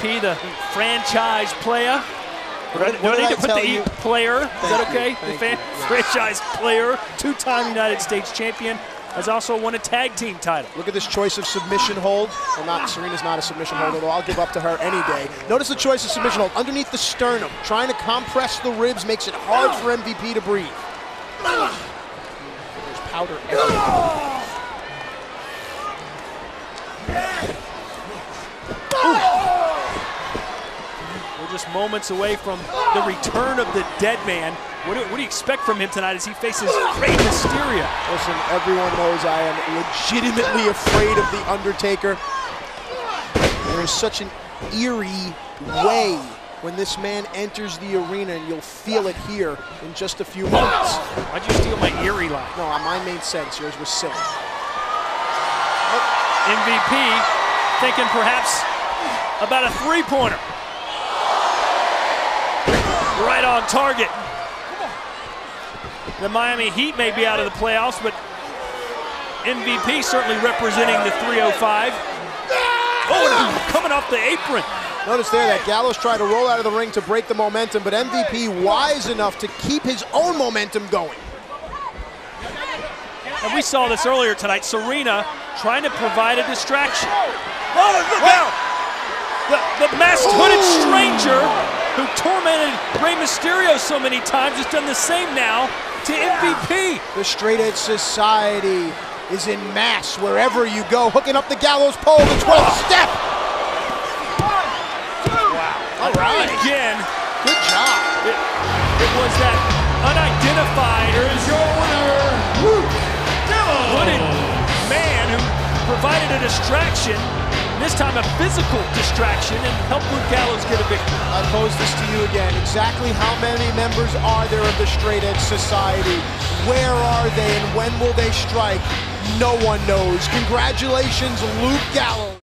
MVP, the franchise player. What, Do I need to put the E you? player? Is that Thank you, okay? The fan, you, franchise player, two-time United States champion, has also won a tag team title. Look at this choice of submission hold. Well, not Serena's not a submission hold, although I'll give up to her any day. Notice the choice of submission hold underneath the sternum, trying to compress the ribs makes it hard for MVP to breathe. There's powder everywhere. Just moments away from the return of the dead man. What do, what do you expect from him tonight as he faces Rey Mysterio? Listen, everyone knows I am legitimately afraid of The Undertaker. There is such an eerie way when this man enters the arena, and you'll feel it here in just a few moments. Why'd you steal my eerie line? No, mine made sense. Yours was silly. Oh, MVP thinking perhaps about a three-pointer. Right on target. The Miami Heat may be out of the playoffs, but MVP certainly representing the 305. Oh, oh coming off the apron. Notice there that Gallows tried to roll out of the ring to break the momentum, but MVP wise enough to keep his own momentum going. And we saw this earlier tonight. Serena trying to provide a distraction. Oh, look out! The, the masked hooded oh! stranger who tormented Rey Mysterio so many times has done the same now to MVP. The Straight Edge Society is in mass wherever you go, hooking up the Gallows pole, the 12th step. Wow! All right. Again, Good job. it, it was that unidentified hooded man who provided a distraction, this time a physical distraction, and help Luke Gallows get a victory. I pose this to you again. Exactly how many members are there of the Straight Edge Society? Where are they and when will they strike? No one knows. Congratulations, Luke Gallows.